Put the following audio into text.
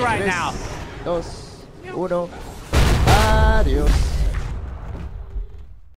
right now. Dos, uno.